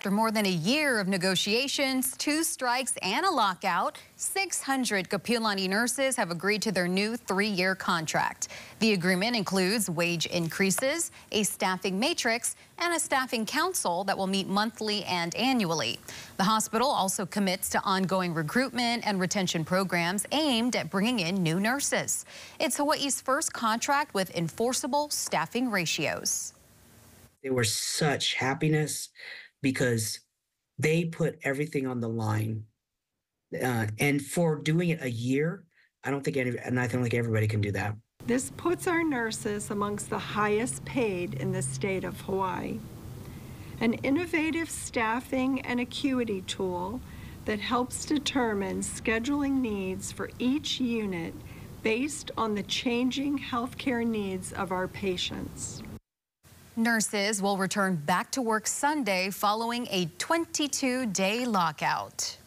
After more than a year of negotiations, two strikes, and a lockout, 600 Kapiolani nurses have agreed to their new three-year contract. The agreement includes wage increases, a staffing matrix, and a staffing council that will meet monthly and annually. The hospital also commits to ongoing recruitment and retention programs aimed at bringing in new nurses. It's Hawaii's first contract with enforceable staffing ratios. There was such happiness because they put everything on the line. Uh, and for doing it a year, I don't think any, and I think everybody can do that. This puts our nurses amongst the highest paid in the state of Hawaii. An innovative staffing and acuity tool that helps determine scheduling needs for each unit based on the changing healthcare needs of our patients. Nurses will return back to work Sunday following a 22-day lockout.